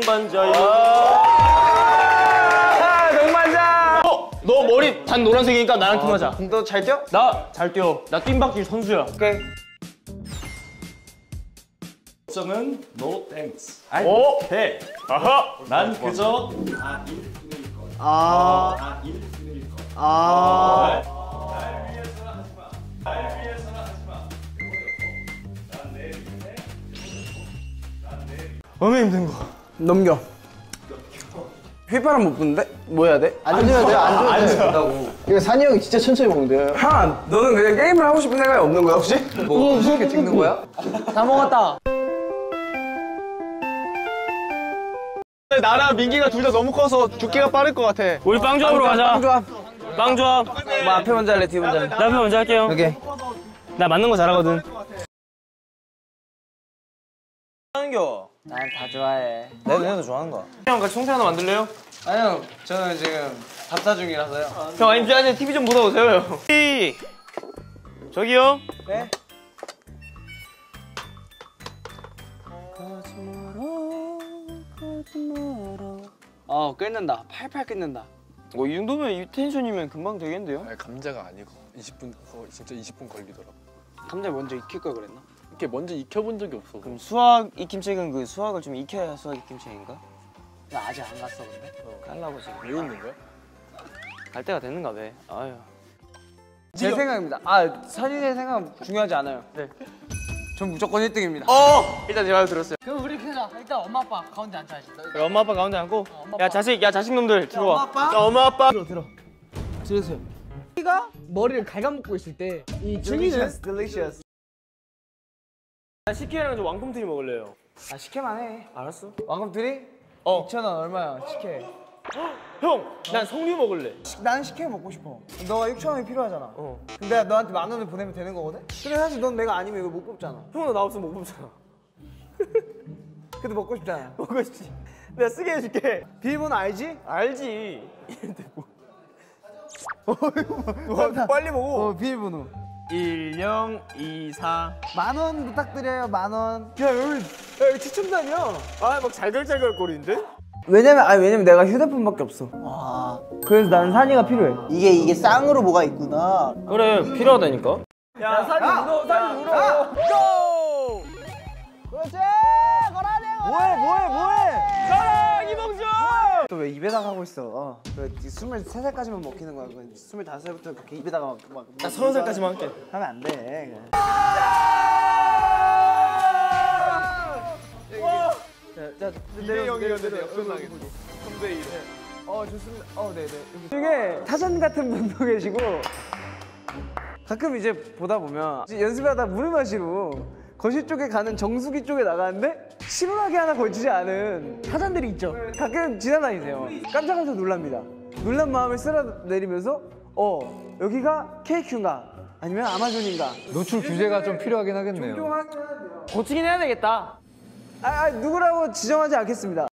반자요. 아, 동반자. 어, 너 머리 단 노란색이니까 나랑 팀하자. 너잘 뛰어? 나 잘 뛰어. 나 뜀박질 선수야. 오케이. 점은 no thanks. 오, 해. 아하. 난 그저 아. 아. 너무 힘든 거. 넘겨. 휘파람 못 부는데? 뭐 해야 돼? 앉아야 돼요, 앉아야 된다고. 이거 산이 형이 진짜 천천히 먹는데요. 하, 너는 그냥 게임을 하고 싶은 생각이 없는 거야 혹시? 뭐, 무섭게 찍는 거야? 다 먹었다. 나랑 민기가 둘 다 너무 커서 두께가 빠를 것 같아. 우리 빵 조합으로 가자. 빵 조합. 빵 조합. 뭐 앞에 먼저 할래, 뒤에 먼저 할래? 나 앞에 먼저 할게요. 오케이. 나 맞는 거 잘하거든. 하는 겨. 난 다 좋아해. 내 너네도 좋아하는 거. 형 같이 송편 하나 만들래요? 아니요, 저는 지금 답사 중이라서요. 형 아니 미안해 TV 좀 보다 오세요 형. 저기요. 네? 어, 끓는다. 팔팔 끓는다. 뭐이 정도면 이 텐션이면 금방 되겠는데요? 아니 감자가 아니고 20분 어, 진짜 20분 걸리더라고. 감자 먼저 익힐 걸 그랬나? 이렇게 먼저 익혀본 적이 없어. 그럼 수학 익힘책은 그 수학을 좀 익혀야 수학 익힘책인가? 나 아직 안 갔어 근데. 깔라고 지금. 왜 있는 거야? 갈 때가 됐는가 봐. 아유. 제 생각입니다. 아, 사진의 생각 중요하지 않아요. 네. 전 무조건 1등입니다. 어! 일단 제가 들었어요. 그럼 우리 그냥 일단 엄마 아빠 가운데 앉아야지. 그래, 엄마 아빠 가운데 앉고. 야 자식, 야 자식 놈들 들어와. 엄마, 아빠? 야, 엄마 아빠. 머리를 갉아먹고 있을 때 이 증인은 delicious. 나 식혜랑 저 왕꿈틀이 먹을래요. 아, 식혜만 해. 알았어. 왕금들이 어. 2,000원 얼마야, 식혜. 형, 난 석류 먹을래. 난 식혜 먹고 싶어. 너가 6,000원이 필요하잖아. 어. 근데 너한테 만 원을 보내면 되는 거거든? 근데 사실 넌 내가 아니면 이거 못 뽑잖아. 형은 나 없으면 못 뽑잖아. 근데 먹고 싶잖아. 먹고 싶지. 내가 쓰게 해줄게. 비밀번호 알지? 알지. 와, 빨리 먹어. 어, 비밀번호. 1024. 만 원 부탁드려요, 만 원. 야, 여기, 야, 여기 추첨단이야. 아, 막 잘글잘글 거리는데? 왜냐면, 아니, 왜냐면 내가 휴대폰밖에 없어. 아. 그래서 나는 산이가 필요해. 이게, 이게 쌍으로 뭐가 있구나. 그래, 필요하다니까. 야, 산이 울어, 산이 울어. 고! 그렇지! 거라네, 뭐해, 뭐해, 뭐해! 또 왜 입에다가 하고 있어? 어. 그 23살까지만 먹히는 거야. 그 25살부터 그렇게 입에다가 막, 막 나 서른 살까지만 할게. 하면 안 돼. 자, 자, 내려, 내려, 내려, 옆으로 어, 좋습니다. 어, 네, 네. 이게 타전 같은 분도 계시고 가끔 이제 보다 보면 이제 연습하다 물 마시러 거실 쪽에 가는 정수기 쪽에 나가는데 시원하게 하나 걸치지 않은 타잔들이 있죠. 가끔 지나다니세요. 깜짝깜짝 놀랍니다. 놀란 마음을 쓸어 내리면서 어 여기가 KQ인가 아니면 아마존인가 노출 규제가 좀 필요하긴 하겠네요. 고치긴 해야 되겠다. 아, 아 누구라고 지정하지 않겠습니다.